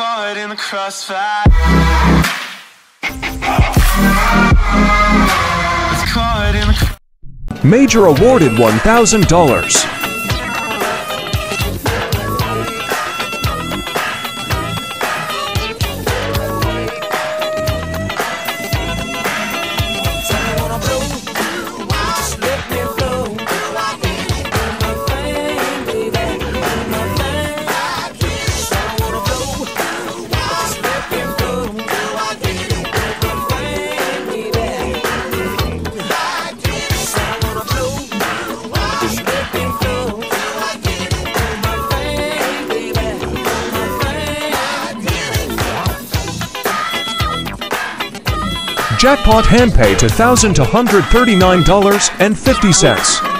caught in the crossfire. Major awarded $1,000. Jackpot hand pay to $1,139.50.